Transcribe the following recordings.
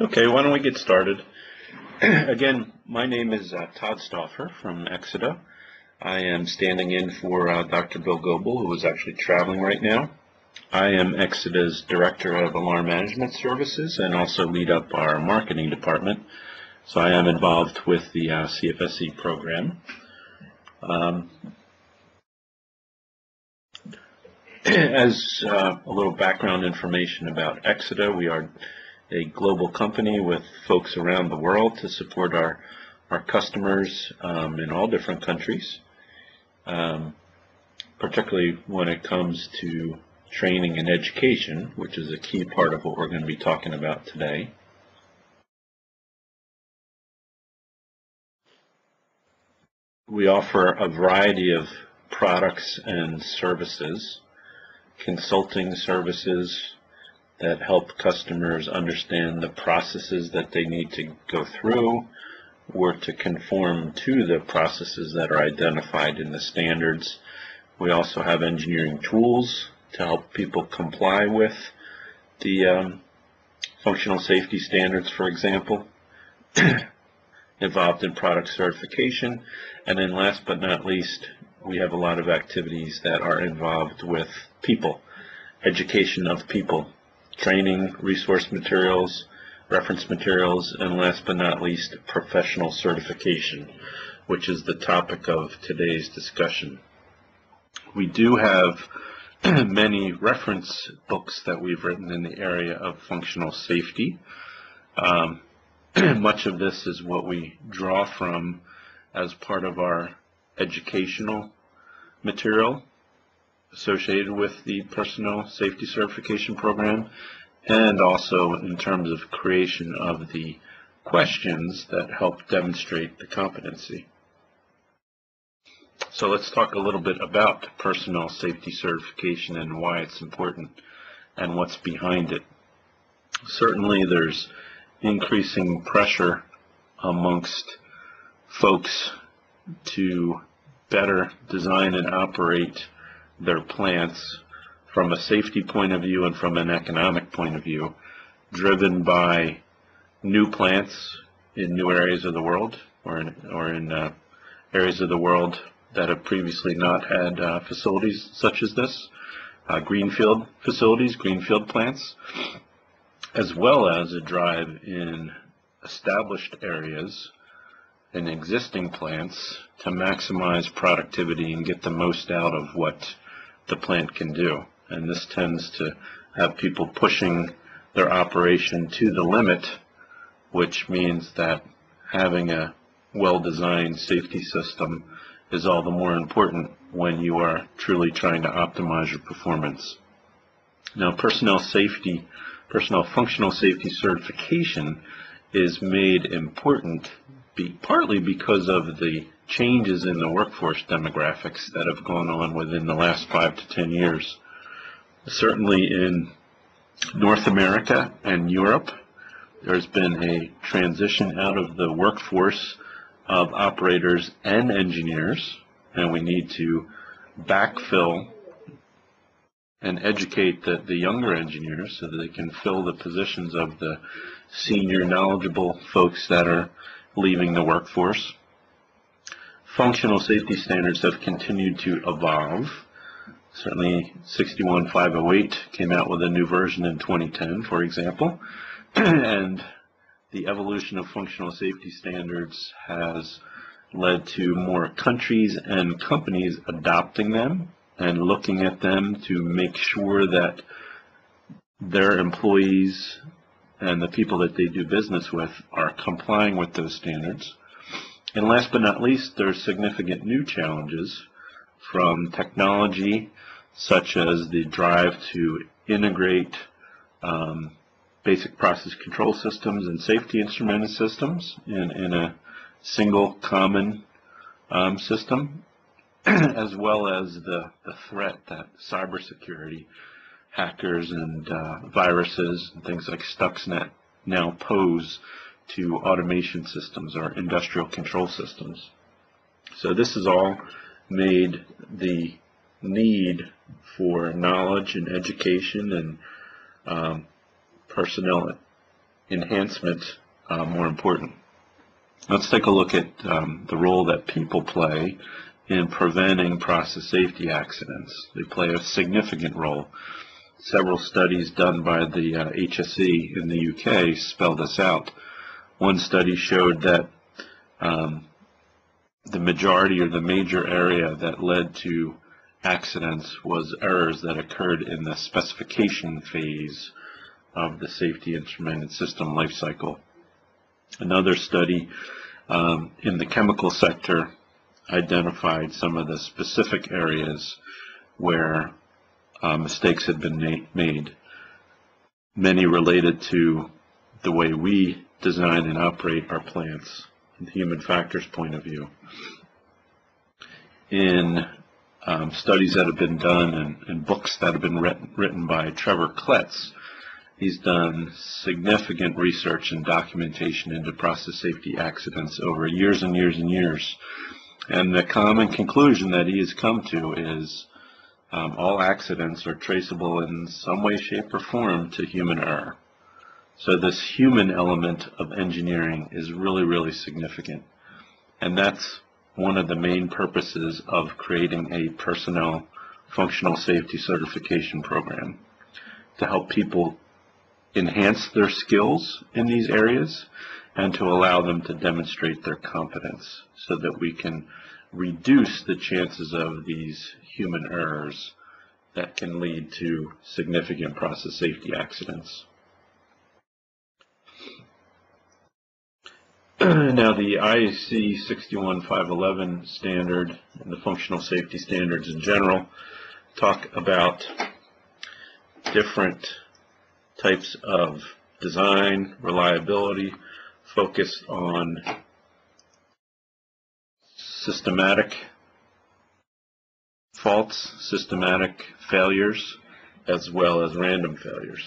Okay, why don't we get started? Again, my name is uh, Todd Stauffer from Exida. I am standing in for uh, Dr. Bill Goble, who is actually traveling right now. I am Exida's Director of Alarm Management Services and also lead up our marketing department. So I am involved with the uh, CFSE program. Um, as uh, a little background information about Exida, we are a global company with folks around the world to support our, our customers um, in all different countries, um, particularly when it comes to training and education, which is a key part of what we're going to be talking about today. We offer a variety of products and services, consulting services, that help customers understand the processes that they need to go through or to conform to the processes that are identified in the standards. We also have engineering tools to help people comply with the um, functional safety standards, for example, involved in product certification. And then last but not least, we have a lot of activities that are involved with people, education of people training, resource materials, reference materials, and last but not least, professional certification, which is the topic of today's discussion. We do have many reference books that we've written in the area of functional safety. Um, much of this is what we draw from as part of our educational material associated with the personnel safety certification program and also in terms of creation of the questions that help demonstrate the competency. So let's talk a little bit about personnel safety certification and why it's important and what's behind it. Certainly there's increasing pressure amongst folks to better design and operate their plants from a safety point of view and from an economic point of view, driven by new plants in new areas of the world or in, or in uh, areas of the world that have previously not had uh, facilities such as this, uh, greenfield facilities, greenfield plants, as well as a drive in established areas and existing plants to maximize productivity and get the most out of what the plant can do. And this tends to have people pushing their operation to the limit, which means that having a well-designed safety system is all the more important when you are truly trying to optimize your performance. Now, personnel safety, personnel functional safety certification is made important be, partly because of the changes in the workforce demographics that have gone on within the last five to ten years. Certainly in North America and Europe, there's been a transition out of the workforce of operators and engineers, and we need to backfill and educate the, the younger engineers so that they can fill the positions of the senior knowledgeable folks that are leaving the workforce functional safety standards have continued to evolve. Certainly 61508 came out with a new version in 2010, for example, and the evolution of functional safety standards has led to more countries and companies adopting them and looking at them to make sure that their employees and the people that they do business with are complying with those standards. And last but not least, there are significant new challenges from technology, such as the drive to integrate um, basic process control systems and safety instrumented systems in, in a single common um, system, as well as the, the threat that cybersecurity hackers and uh, viruses and things like Stuxnet now pose to automation systems or industrial control systems. So this has all made the need for knowledge and education and um, personnel enhancement uh, more important. Let's take a look at um, the role that people play in preventing process safety accidents. They play a significant role. Several studies done by the uh, HSE in the UK spell this out. One study showed that um, the majority or the major area that led to accidents was errors that occurred in the specification phase of the safety instrumented system lifecycle. Another study um, in the chemical sector identified some of the specific areas where uh, mistakes had been made. Many related to the way we design and operate our plants from the human factors point of view. In um, studies that have been done and, and books that have been written, written by Trevor Kletz, he's done significant research and documentation into process safety accidents over years and years and years. And the common conclusion that he has come to is um, all accidents are traceable in some way, shape, or form to human error. So this human element of engineering is really, really significant. And that's one of the main purposes of creating a personnel functional safety certification program to help people enhance their skills in these areas and to allow them to demonstrate their competence so that we can reduce the chances of these human errors that can lead to significant process safety accidents. now the IEC 61511 standard and the functional safety standards in general talk about different types of design, reliability, focused on systematic faults, systematic failures, as well as random failures.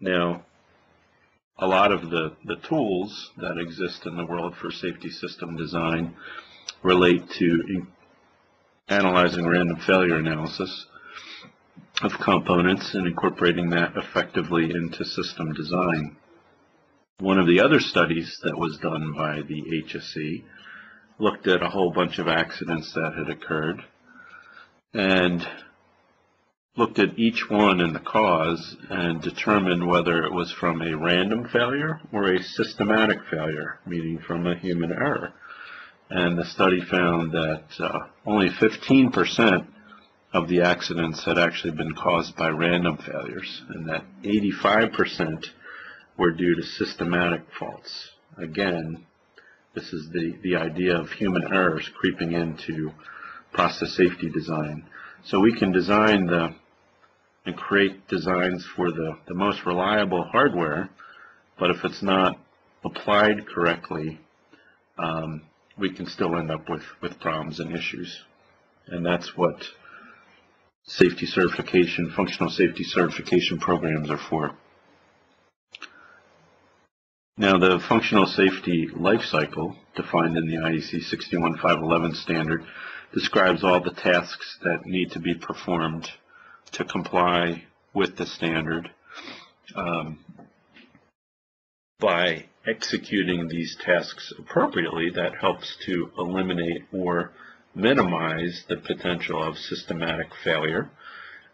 Now, a lot of the, the tools that exist in the world for safety system design relate to analyzing random failure analysis of components and incorporating that effectively into system design. One of the other studies that was done by the HSE looked at a whole bunch of accidents that had occurred and looked at each one and the cause and determined whether it was from a random failure or a systematic failure, meaning from a human error. And the study found that uh, only 15% of the accidents had actually been caused by random failures, and that 85% were due to systematic faults. Again, this is the, the idea of human errors creeping into process safety design. So we can design the and create designs for the, the most reliable hardware, but if it's not applied correctly, um, we can still end up with, with problems and issues. And that's what safety certification, functional safety certification programs are for. Now the functional safety life cycle defined in the IEC 61511 standard describes all the tasks that need to be performed to comply with the standard um, by executing these tasks appropriately that helps to eliminate or minimize the potential of systematic failure.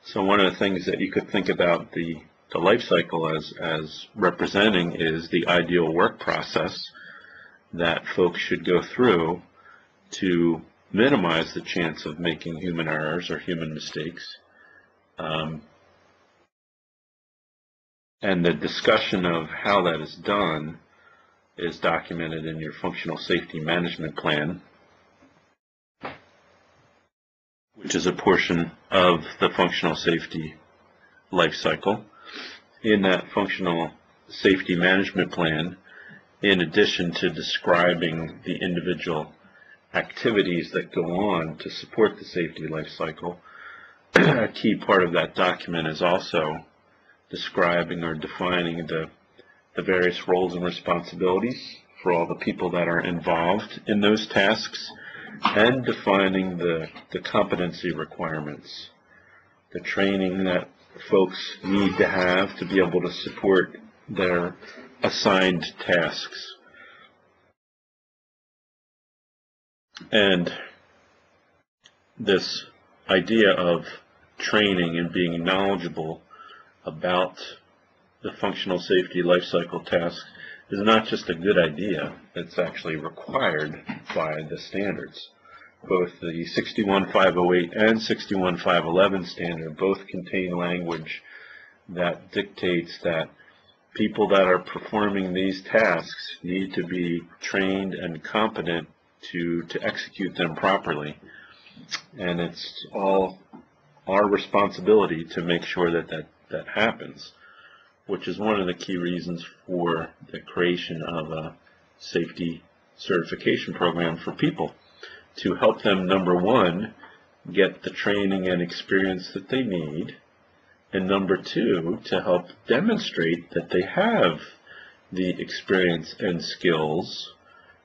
So one of the things that you could think about the, the life cycle as, as representing is the ideal work process that folks should go through to minimize the chance of making human errors or human mistakes um, and the discussion of how that is done is documented in your functional safety management plan, which is a portion of the functional safety life cycle. In that functional safety management plan, in addition to describing the individual activities that go on to support the safety life cycle, a key part of that document is also describing or defining the, the various roles and responsibilities for all the people that are involved in those tasks and defining the, the competency requirements, the training that folks need to have to be able to support their assigned tasks. And this idea of training and being knowledgeable about the functional safety life cycle task is not just a good idea, it's actually required by the standards. Both the 61508 and 61511 standard both contain language that dictates that people that are performing these tasks need to be trained and competent to, to execute them properly. And it's all our responsibility to make sure that that, that happens which is one of the key reasons for the creation of a safety certification program for people to help them, number one, get the training and experience that they need, and number two, to help demonstrate that they have the experience and skills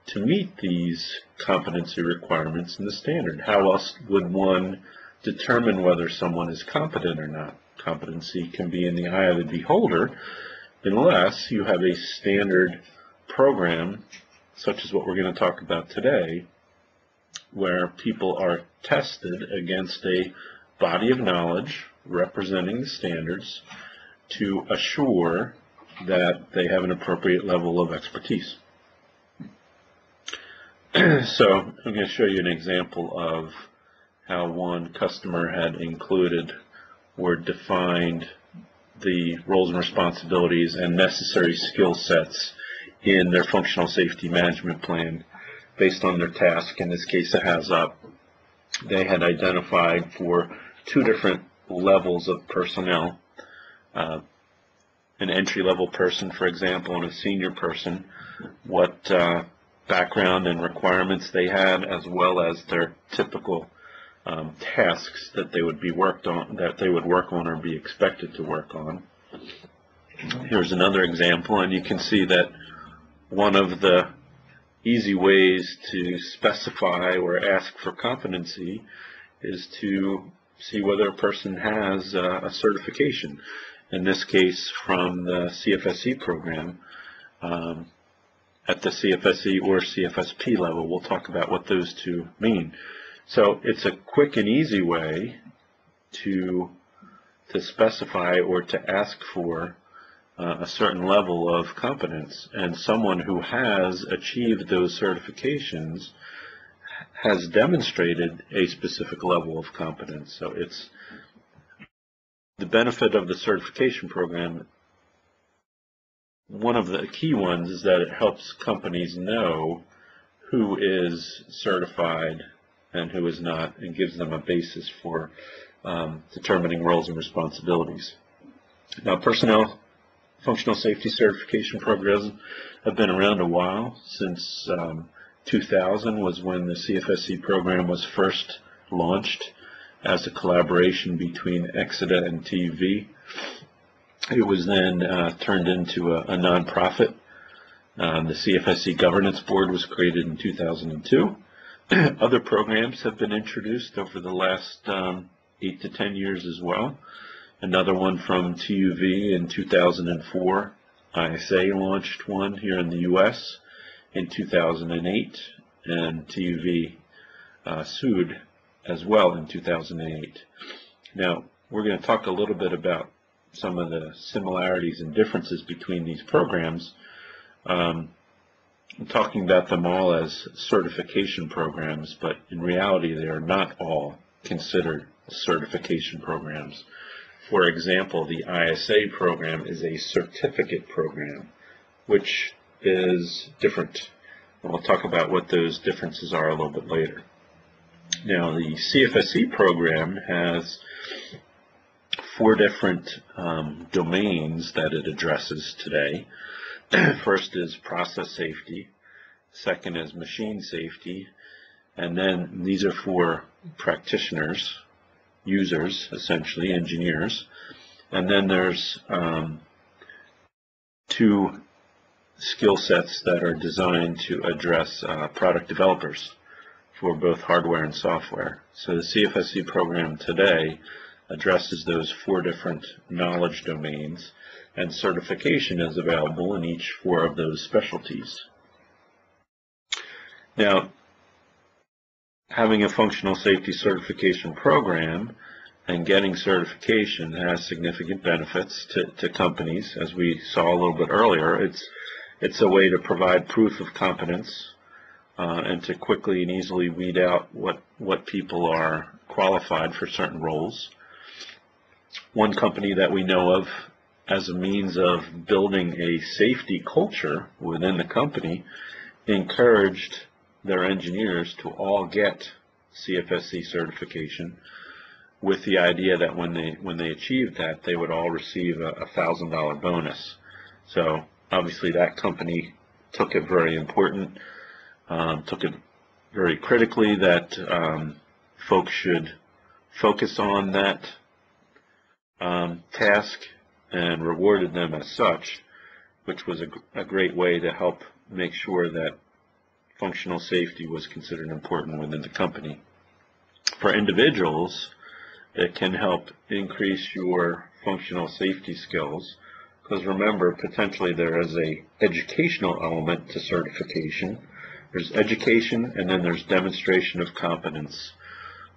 to meet these competency requirements in the standard. How else would one determine whether someone is competent or not? competency can be in the eye of the beholder unless you have a standard program, such as what we're going to talk about today, where people are tested against a body of knowledge representing the standards to assure that they have an appropriate level of expertise. so I'm going to show you an example of how one customer had included were defined the roles and responsibilities and necessary skill sets in their functional safety management plan based on their task. In this case, it has up. They had identified for two different levels of personnel, uh, an entry-level person, for example, and a senior person, what uh, background and requirements they had, as well as their typical um, tasks that they would be worked on, that they would work on or be expected to work on. Here's another example, and you can see that one of the easy ways to specify or ask for competency is to see whether a person has uh, a certification. In this case, from the CFSE program, um, at the CFSE or CFSP level. We'll talk about what those two mean. So it's a quick and easy way to to specify or to ask for uh, a certain level of competence. And someone who has achieved those certifications has demonstrated a specific level of competence. So it's the benefit of the certification program. One of the key ones is that it helps companies know who is certified and who is not, and gives them a basis for um, determining roles and responsibilities. Now, personnel functional safety certification programs have been around a while. Since um, 2000 was when the CFSE program was first launched as a collaboration between Exida and TV. It was then uh, turned into a, a nonprofit. Um, the CFSE Governance Board was created in 2002. Other programs have been introduced over the last um, eight to ten years as well. Another one from TUV in 2004. ISA launched one here in the U.S. in 2008, and TUV uh, SÜD as well in 2008. Now, we're going to talk a little bit about some of the similarities and differences between these programs. Um, I'm talking about them all as certification programs, but in reality they are not all considered certification programs. For example, the ISA program is a certificate program, which is different. And we'll talk about what those differences are a little bit later. Now, the CFSE program has four different um, domains that it addresses today. First is process safety, second is machine safety, and then these are for practitioners, users, essentially, engineers. And then there's um, two skill sets that are designed to address uh, product developers for both hardware and software. So the CFSE program today addresses those four different knowledge domains and certification is available in each four of those specialties. Now, having a functional safety certification program and getting certification has significant benefits to, to companies. As we saw a little bit earlier, it's, it's a way to provide proof of competence uh, and to quickly and easily weed out what, what people are qualified for certain roles. One company that we know of as a means of building a safety culture within the company encouraged their engineers to all get CFSE certification with the idea that when they when they achieved that they would all receive a thousand dollar bonus. So obviously that company took it very important, um, took it very critically that um, folks should focus on that um, task and rewarded them as such, which was a, a great way to help make sure that functional safety was considered important within the company. For individuals, it can help increase your functional safety skills because remember, potentially there is a educational element to certification. There's education and then there's demonstration of competence.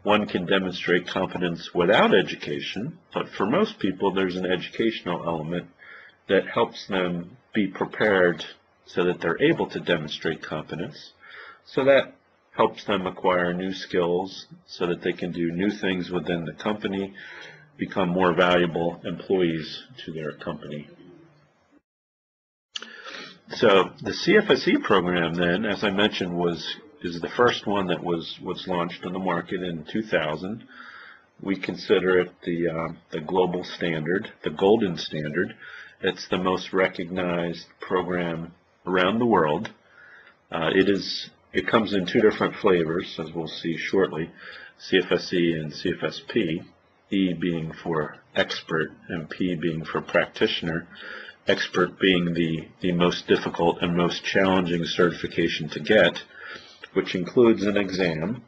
One can demonstrate competence without education, but for most people there's an educational element that helps them be prepared so that they're able to demonstrate competence. So that helps them acquire new skills so that they can do new things within the company, become more valuable employees to their company. So the CFSE program then, as I mentioned, was is the first one that was was launched on the market in 2000. We consider it the uh, the global standard, the golden standard. It's the most recognized program around the world. Uh, it is it comes in two different flavors, as we'll see shortly, CFSE and CFSP, E being for expert and P being for practitioner, expert being the, the most difficult and most challenging certification to get, which includes an exam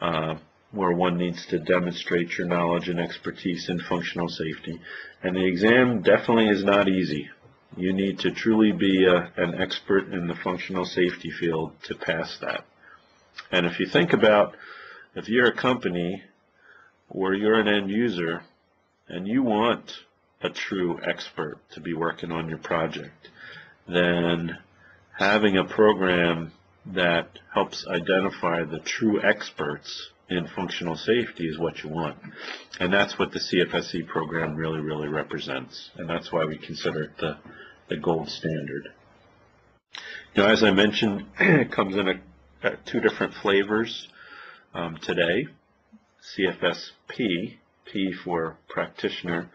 uh, where one needs to demonstrate your knowledge and expertise in functional safety. And the exam definitely is not easy. You need to truly be a, an expert in the functional safety field to pass that. And if you think about if you're a company or you're an end user and you want a true expert to be working on your project, then having a program that helps identify the true experts in functional safety is what you want. And that's what the CFSE program really, really represents. And that's why we consider it the, the gold standard. Know, as I mentioned, it comes in a, a two different flavors um, today. CFSP, P for practitioner,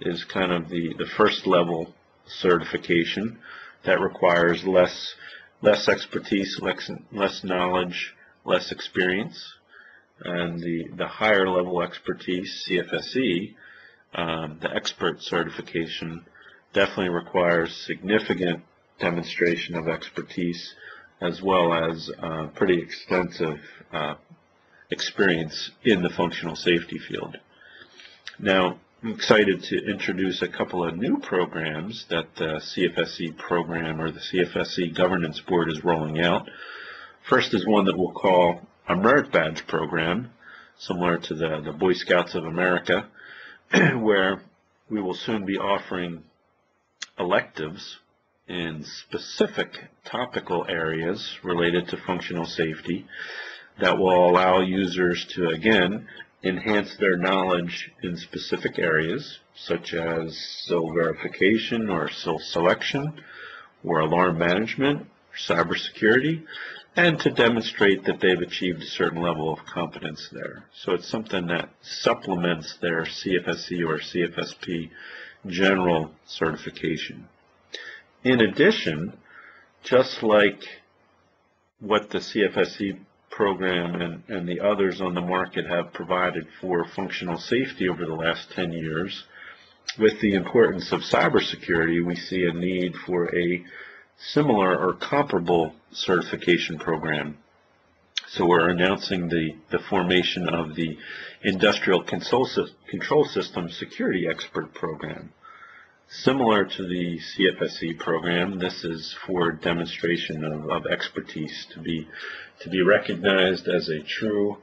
is kind of the, the first level certification that requires less less expertise, less, less knowledge, less experience and the, the higher level expertise, CFSE, um, the expert certification, definitely requires significant demonstration of expertise as well as uh, pretty extensive uh, experience in the functional safety field. Now, I'm excited to introduce a couple of new programs that the CFSE program or the CFSE Governance Board is rolling out. First is one that we'll call a merit badge program, similar to the, the Boy Scouts of America, where we will soon be offering electives in specific topical areas related to functional safety that will allow users to, again, enhance their knowledge in specific areas, such as SIL verification or SIL selection, or alarm management, or cybersecurity, and to demonstrate that they've achieved a certain level of competence there. So it's something that supplements their CFSE or CFSP general certification. In addition, just like what the CFSE program and, and the others on the market have provided for functional safety over the last 10 years, with the importance of cybersecurity, we see a need for a similar or comparable certification program. So we're announcing the, the formation of the Industrial Control System Security Expert Program. Similar to the CFSE program, this is for demonstration of, of expertise to be to be recognized as a true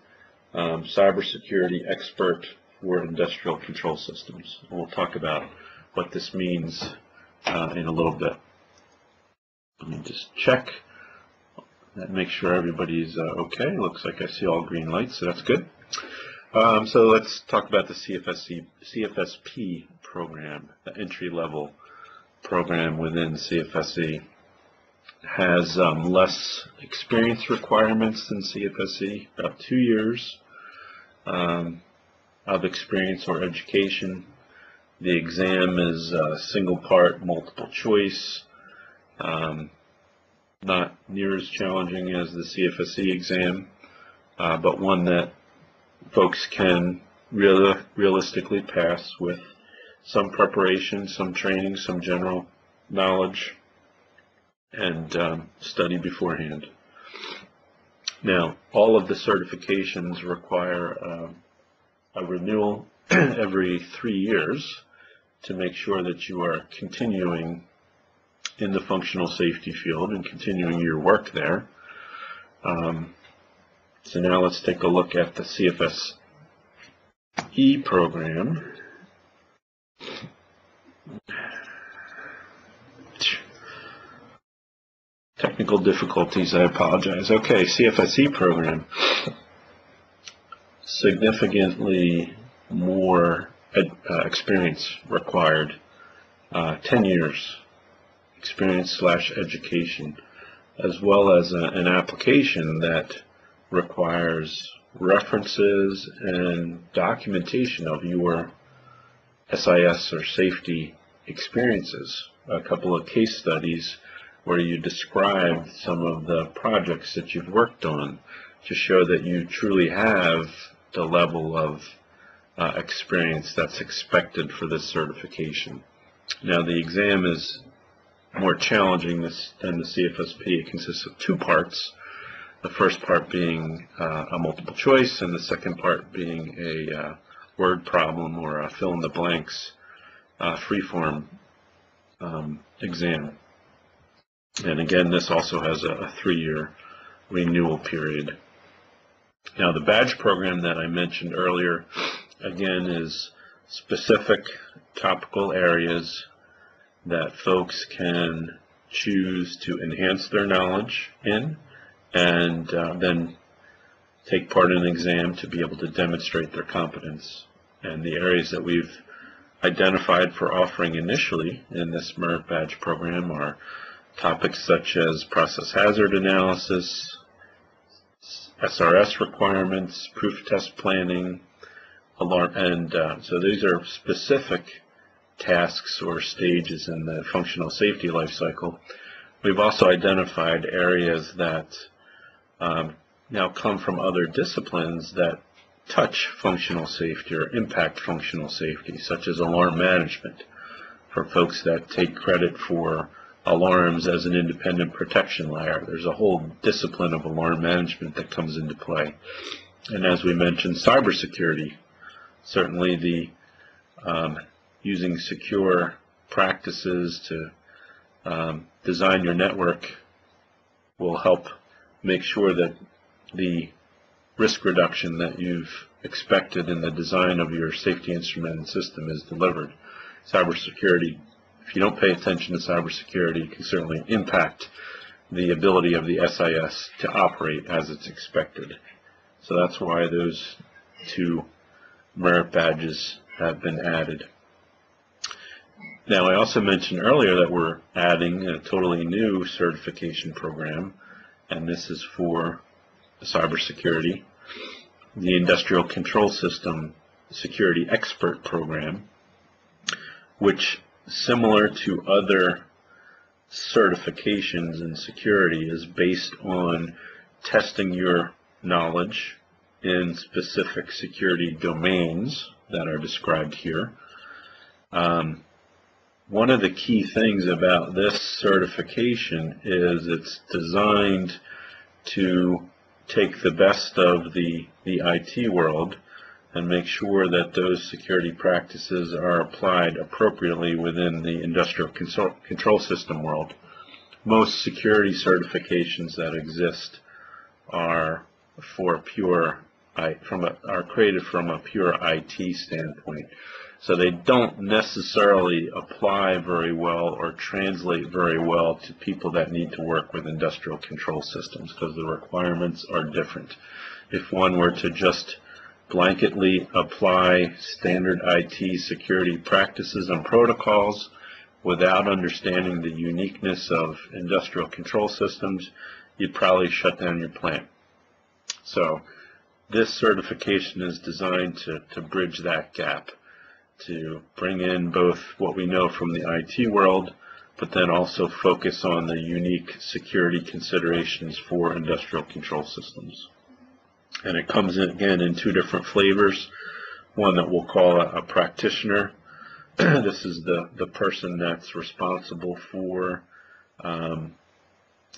um, cybersecurity expert for industrial control systems. And we'll talk about what this means uh, in a little bit. Let me just check and make sure everybody's uh, okay. Looks like I see all green lights, so that's good. Um, so let's talk about the CFSE, CFSP program, the entry-level program within CFSE. Has um, less experience requirements than CFSE, about two years um, of experience or education. The exam is uh, single part, multiple choice, um, not near as challenging as the CFSE exam, uh, but one that folks can real, realistically pass with some preparation, some training, some general knowledge, and um, study beforehand. Now, all of the certifications require uh, a renewal every three years to make sure that you are continuing in the functional safety field and continuing your work there. Um, so now let's take a look at the CFSE program. Technical difficulties, I apologize. Okay, CFSE program. Significantly more ed, uh, experience required. Uh, 10 years experience slash education, as well as a, an application that requires references and documentation of your SIS or safety experiences. A couple of case studies where you describe some of the projects that you've worked on to show that you truly have the level of uh, experience that's expected for this certification. Now the exam is more challenging than the CFSP. It consists of two parts. The first part being uh, a multiple choice, and the second part being a uh, word problem or a fill in the blanks uh, freeform um, exam. And again, this also has a, a three-year renewal period. Now, the badge program that I mentioned earlier, again, is specific topical areas that folks can choose to enhance their knowledge in and uh, then take part in an exam to be able to demonstrate their competence. And the areas that we've identified for offering initially in this Merit Badge program are topics such as process hazard analysis, SRS requirements, proof test planning, alarm, and uh, so these are specific tasks or stages in the functional safety life cycle. We've also identified areas that um, now come from other disciplines that touch functional safety or impact functional safety, such as alarm management, for folks that take credit for alarms as an independent protection layer. There's a whole discipline of alarm management that comes into play. And as we mentioned, cybersecurity, certainly the um, using secure practices to um, design your network will help make sure that the risk reduction that you've expected in the design of your safety instrument and system is delivered. Cybersecurity, if you don't pay attention to cybersecurity, it can certainly impact the ability of the SIS to operate as it's expected. So that's why those two merit badges have been added. Now, I also mentioned earlier that we're adding a totally new certification program, and this is for cybersecurity, the Industrial Control System Security Expert Program, which, similar to other certifications in security, is based on testing your knowledge in specific security domains that are described here. Um, one of the key things about this certification is it's designed to take the best of the, the IT world and make sure that those security practices are applied appropriately within the industrial control, system world. Most security certifications that exist are for pure from a, are created from a pure IT standpoint. So they don't necessarily apply very well or translate very well to people that need to work with industrial control systems because the requirements are different. If one were to just blanketly apply standard IT security practices and protocols without understanding the uniqueness of industrial control systems, you'd probably shut down your plant. So this certification is designed to, to bridge that gap, to bring in both what we know from the IT world, but then also focus on the unique security considerations for industrial control systems. And it comes in, again in two different flavors. One that we'll call a, a practitioner. this is the, the person that's responsible for um,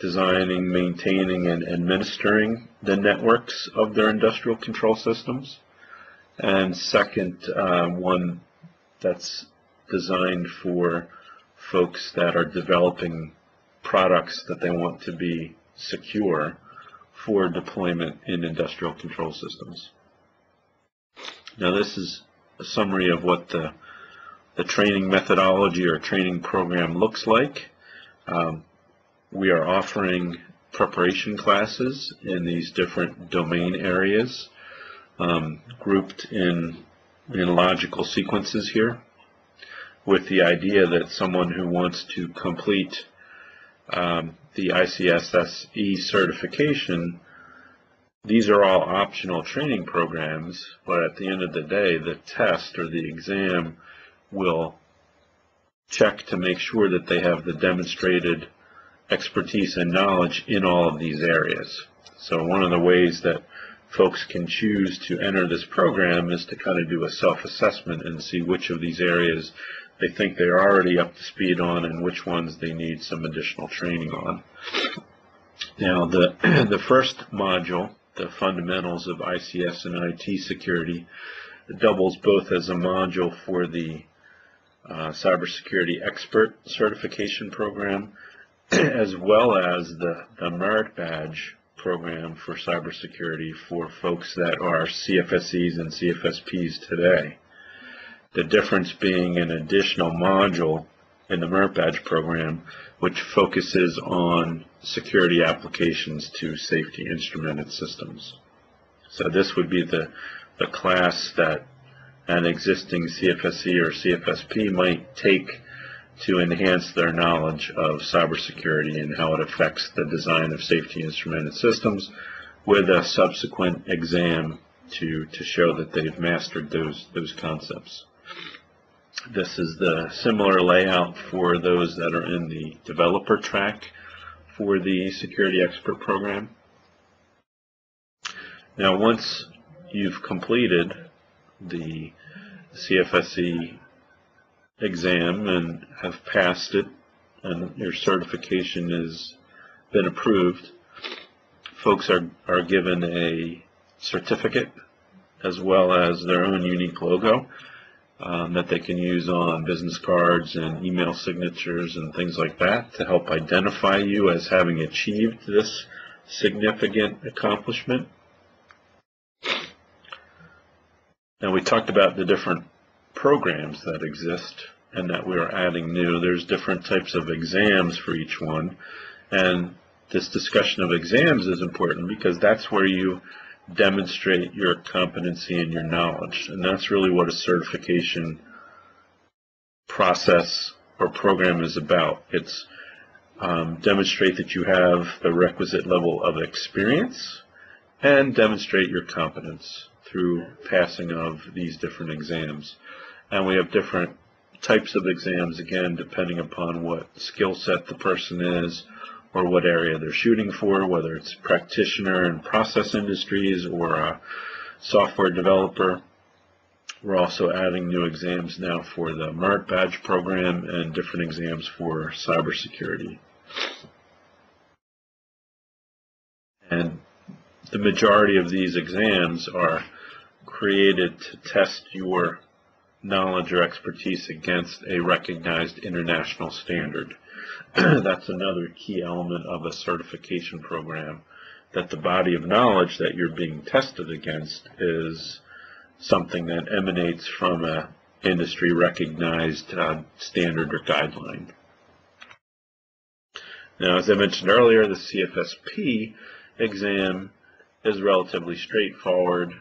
designing, maintaining, and administering the networks of their industrial control systems. And second, uh, one that's designed for folks that are developing products that they want to be secure for deployment in industrial control systems. Now this is a summary of what the, the training methodology or training program looks like. Um, we are offering preparation classes in these different domain areas um, grouped in, in logical sequences here with the idea that someone who wants to complete um, the ICSSE certification, these are all optional training programs, but at the end of the day, the test or the exam will check to make sure that they have the demonstrated expertise and knowledge in all of these areas. So one of the ways that folks can choose to enter this program is to kind of do a self-assessment and see which of these areas they think they're already up to speed on and which ones they need some additional training on. Now the, the first module, the fundamentals of ICS and IT security, doubles both as a module for the uh, cybersecurity expert certification program as well as the, the merit badge program for cybersecurity for folks that are CFSEs and CFSPs today. The difference being an additional module in the merit badge program which focuses on security applications to safety instrumented systems. So this would be the, the class that an existing CFSE or CFSP might take to enhance their knowledge of cybersecurity and how it affects the design of safety instrumented systems with a subsequent exam to, to show that they've mastered those, those concepts. This is the similar layout for those that are in the developer track for the security expert program. Now once you've completed the CFSE exam and have passed it and your certification has been approved, folks are, are given a certificate as well as their own unique logo um, that they can use on business cards and email signatures and things like that to help identify you as having achieved this significant accomplishment. Now we talked about the different programs that exist and that we are adding new. There's different types of exams for each one. And this discussion of exams is important because that's where you demonstrate your competency and your knowledge. And that's really what a certification process or program is about. It's um, demonstrate that you have the requisite level of experience and demonstrate your competence through passing of these different exams. And we have different types of exams, again, depending upon what skill set the person is or what area they're shooting for, whether it's practitioner in process industries or a software developer. We're also adding new exams now for the Merit Badge program and different exams for cybersecurity. And the majority of these exams are created to test your knowledge or expertise against a recognized international standard. That's another key element of a certification program, that the body of knowledge that you're being tested against is something that emanates from a industry recognized uh, standard or guideline. Now, as I mentioned earlier, the CFSP exam is relatively straightforward,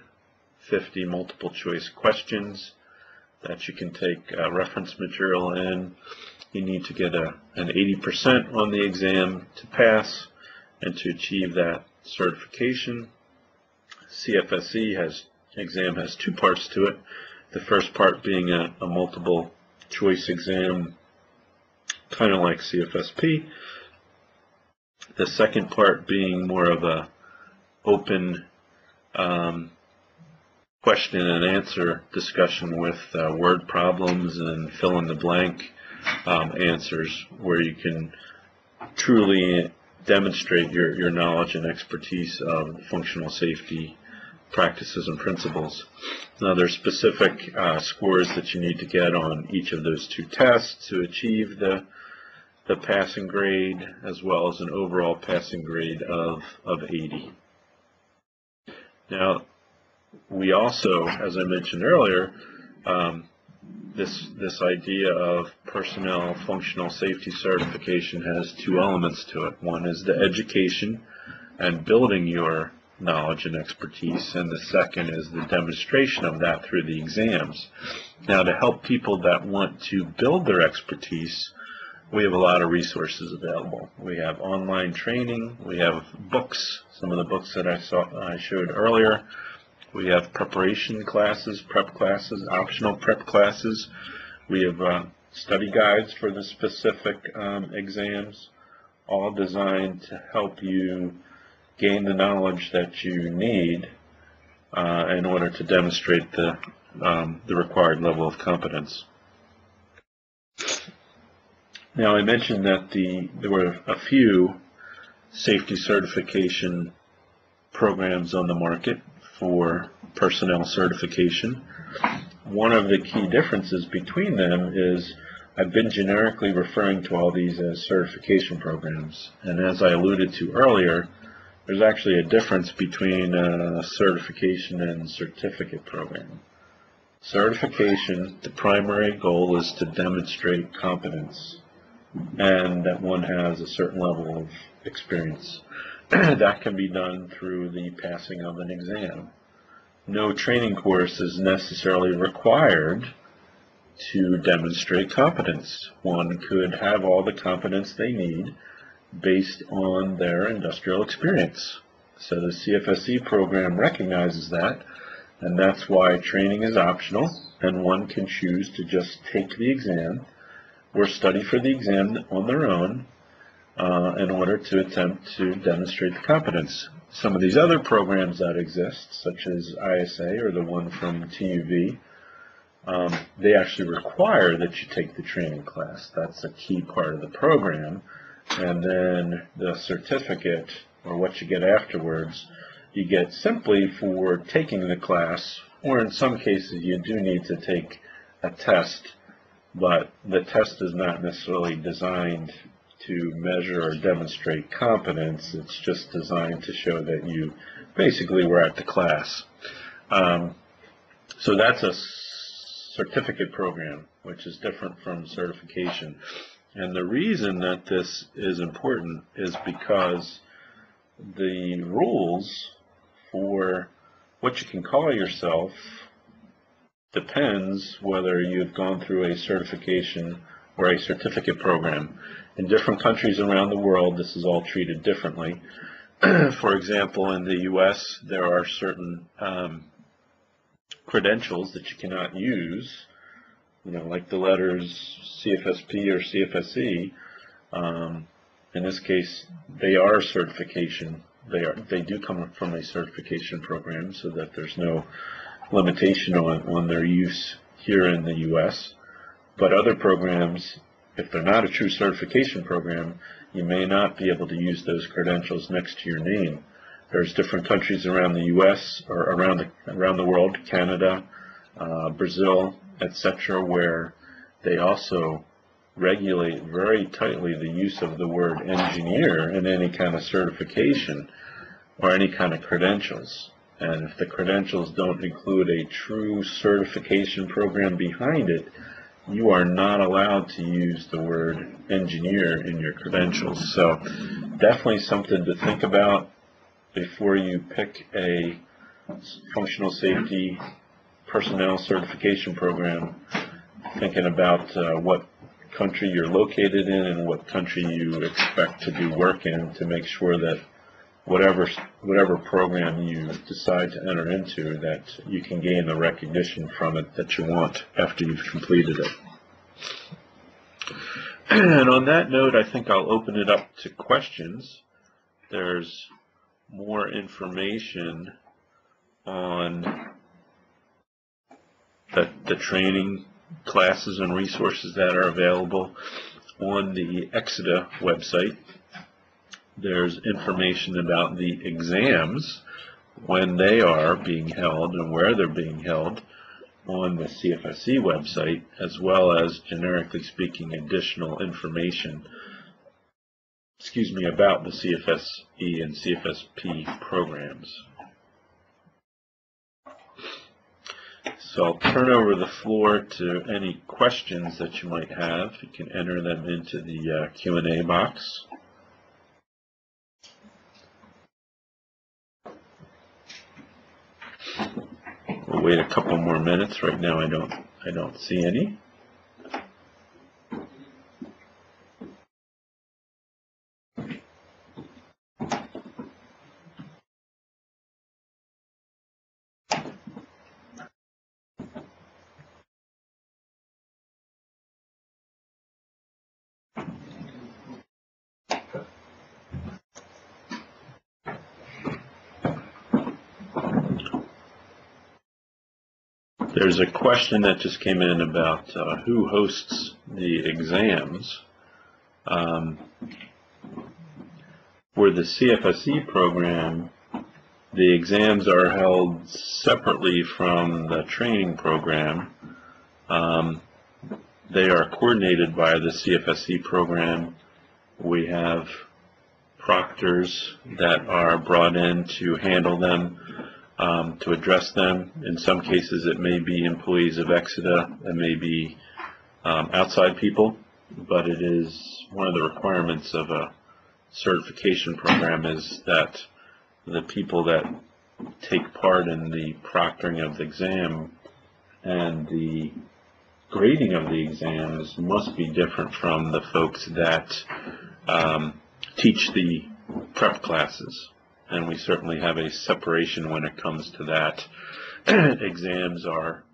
50 multiple choice questions that you can take uh, reference material in. You need to get a, an 80% on the exam to pass and to achieve that certification. CFSE has exam has two parts to it. The first part being a, a multiple choice exam, kind of like CFSP. The second part being more of a open um, question and answer discussion with uh, word problems and fill in the blank um, answers where you can truly demonstrate your, your knowledge and expertise of functional safety practices and principles. Now there's specific uh, scores that you need to get on each of those two tests to achieve the the passing grade as well as an overall passing grade of, of 80. Now we also, as I mentioned earlier, um, this this idea of personnel functional safety certification has two elements to it. One is the education and building your knowledge and expertise, and the second is the demonstration of that through the exams. Now, to help people that want to build their expertise, we have a lot of resources available. We have online training, we have books, some of the books that I saw I showed earlier. We have preparation classes, prep classes, optional prep classes. We have uh, study guides for the specific um, exams, all designed to help you gain the knowledge that you need uh, in order to demonstrate the, um, the required level of competence. Now I mentioned that the there were a few safety certification programs on the market for personnel certification. One of the key differences between them is I've been generically referring to all these as certification programs. And as I alluded to earlier, there's actually a difference between a certification and certificate program. Certification, the primary goal is to demonstrate competence and that one has a certain level of experience. that can be done through the passing of an exam. No training course is necessarily required to demonstrate competence. One could have all the competence they need based on their industrial experience. So the CFSE program recognizes that, and that's why training is optional, and one can choose to just take the exam or study for the exam on their own uh, in order to attempt to demonstrate the competence. Some of these other programs that exist, such as ISA or the one from TUV, um, they actually require that you take the training class. That's a key part of the program. And then the certificate, or what you get afterwards, you get simply for taking the class, or in some cases you do need to take a test, but the test is not necessarily designed to measure or demonstrate competence. It's just designed to show that you basically were at the class. Um, so that's a certificate program, which is different from certification. And the reason that this is important is because the rules for what you can call yourself depends whether you've gone through a certification or a certificate program. In different countries around the world, this is all treated differently. For example, in the U.S., there are certain um, credentials that you cannot use, you know, like the letters CFSP or CFSE. Um, in this case, they are certification. They are they do come from a certification program, so that there's no limitation on, on their use here in the U.S. But other programs if they're not a true certification program, you may not be able to use those credentials next to your name. there's different countries around the U.S. or around the around the world, Canada, uh, Brazil, etc., where they also regulate very tightly the use of the word engineer in any kind of certification or any kind of credentials. And if the credentials don't include a true certification program behind it, you are not allowed to use the word engineer in your credentials. So definitely something to think about before you pick a functional safety personnel certification program, thinking about uh, what country you're located in and what country you expect to do work in to make sure that whatever whatever program you decide to enter into that you can gain the recognition from it that you want after you've completed it. And on that note, I think I'll open it up to questions. There's more information on the, the training classes and resources that are available on the exida website. There's information about the exams, when they are being held and where they're being held on the CFSE website, as well as generically speaking additional information excuse me, about the CFSE and CFSP programs. So I'll turn over the floor to any questions that you might have. You can enter them into the uh, Q&A box. Wait a couple more minutes. Right now I don't I don't see any. There's a question that just came in about uh, who hosts the exams. Um, for the CFSE program, the exams are held separately from the training program. Um, they are coordinated by the CFSE program. We have proctors that are brought in to handle them um, to address them. In some cases, it may be employees of exida, it may be um, outside people, but it is one of the requirements of a certification program is that the people that take part in the proctoring of the exam and the grading of the exams must be different from the folks that um, teach the prep classes and we certainly have a separation when it comes to that. Exams are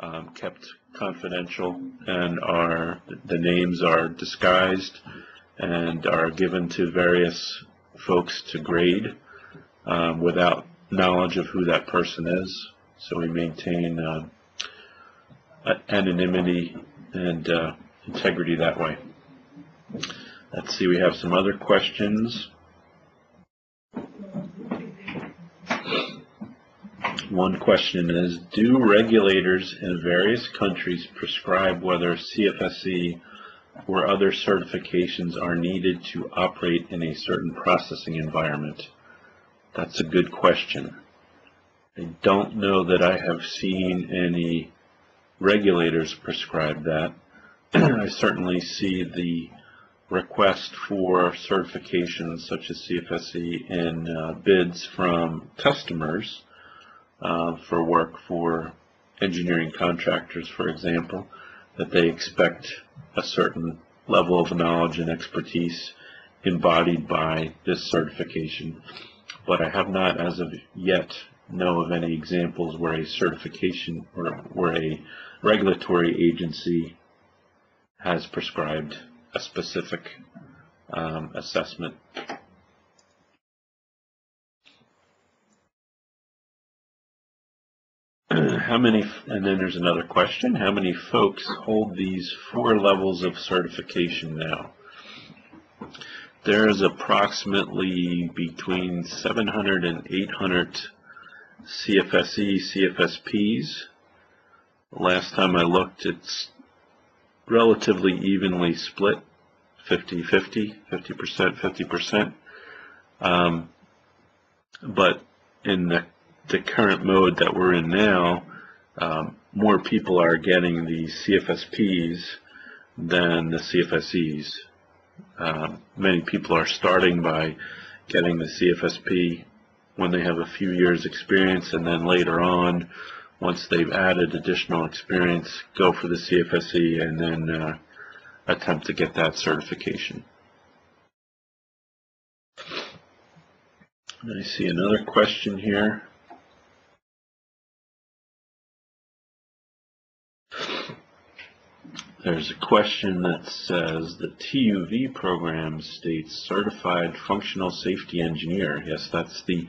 um, kept confidential and are the names are disguised and are given to various folks to grade um, without knowledge of who that person is. So we maintain uh, anonymity and uh, integrity that way. Let's see, we have some other questions. One question is, do regulators in various countries prescribe whether CFSE or other certifications are needed to operate in a certain processing environment? That's a good question. I don't know that I have seen any regulators prescribe that. I certainly see the request for certifications such as CFSE in uh, bids from customers uh, for work for engineering contractors, for example, that they expect a certain level of knowledge and expertise embodied by this certification. But I have not, as of yet, know of any examples where a certification or where a regulatory agency has prescribed a specific um, assessment how many, and then there's another question, how many folks hold these four levels of certification now? There's approximately between 700 and 800 CFSE, CFSPs. Last time I looked, it's relatively evenly split, 50-50, 50%, 50%. Um, but in the, the current mode that we're in now, um, more people are getting the CFSPs than the CFSEs. Um, many people are starting by getting the CFSP when they have a few years experience and then later on once they've added additional experience go for the CFSE and then uh, attempt to get that certification. I see another question here. There's a question that says the TUV program states Certified Functional Safety Engineer. Yes, that's the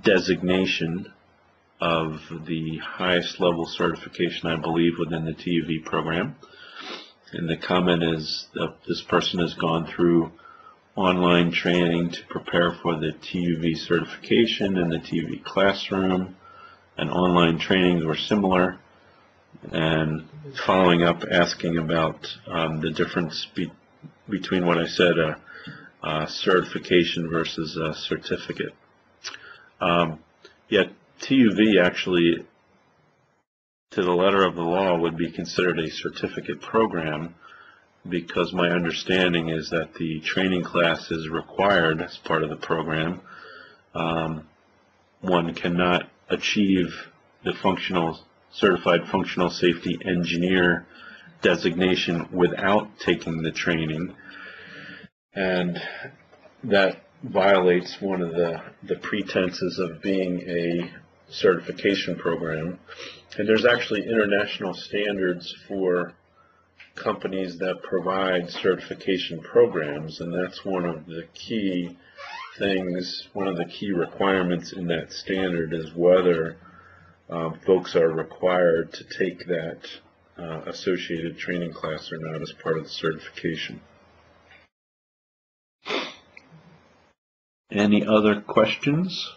designation of the highest level certification, I believe, within the TUV program. And the comment is that this person has gone through online training to prepare for the TUV certification in the TUV classroom, and online trainings were similar and following up asking about um, the difference be between what I said, a, certification versus a certificate. Um, yet TUV actually, to the letter of the law, would be considered a certificate program because my understanding is that the training class is required as part of the program. Um, one cannot achieve the functional certified functional safety engineer designation without taking the training. And that violates one of the, the pretenses of being a certification program. And there's actually international standards for companies that provide certification programs, and that's one of the key things, one of the key requirements in that standard is whether um, folks are required to take that uh, associated training class or not as part of the certification. Any other questions?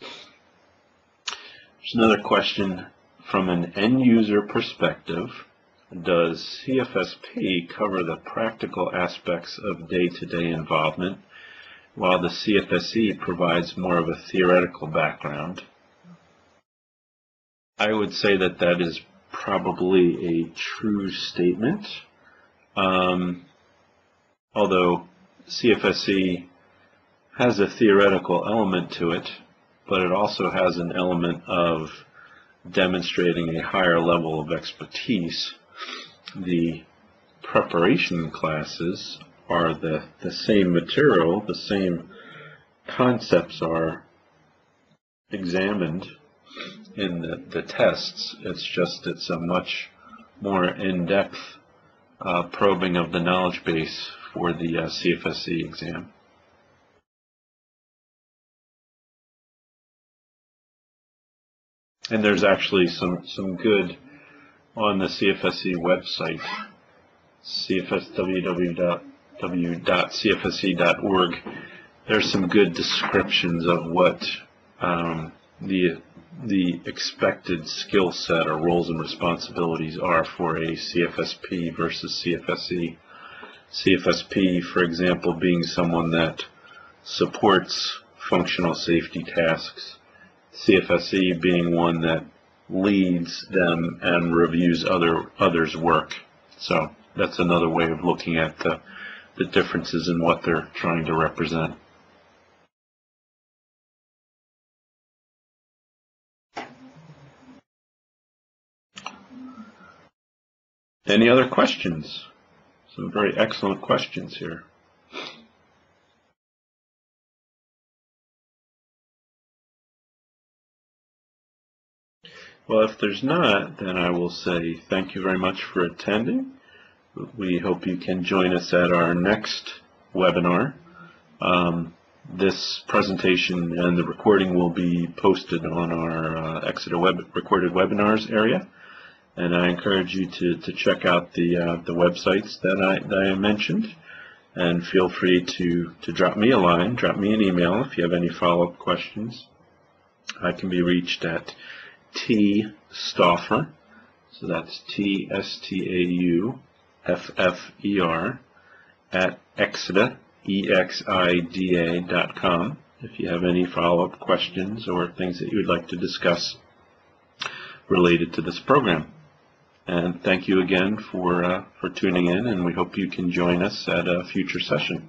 There's another question from an end user perspective does CFSP cover the practical aspects of day-to-day -day involvement, while the CFSE provides more of a theoretical background? I would say that that is probably a true statement, um, although CFSE has a theoretical element to it, but it also has an element of demonstrating a higher level of expertise the preparation classes are the, the same material, the same concepts are examined in the, the tests. It's just it's a much more in-depth uh, probing of the knowledge base for the uh, exam. And there's actually some, some good on the CFSE website, cfs.www.cfse.org. There's some good descriptions of what um, the the expected skill set or roles and responsibilities are for a CFSP versus CFSE. CFSP, for example, being someone that supports functional safety tasks. CFSE being one that leads them and reviews other others' work. So that's another way of looking at the, the differences in what they're trying to represent. Any other questions? Some very excellent questions here. Well, if there's not, then I will say thank you very much for attending. We hope you can join us at our next webinar. Um, this presentation and the recording will be posted on our uh, exida web recorded webinars area. And I encourage you to, to check out the, uh, the websites that I, that I mentioned. And feel free to, to drop me a line, drop me an email if you have any follow-up questions. I can be reached at T Stauffer, so that's T S T A U F F E R, at Exida, E X I D A dot com. If you have any follow-up questions or things that you would like to discuss related to this program. And thank you again for, uh, for tuning in, and we hope you can join us at a future session.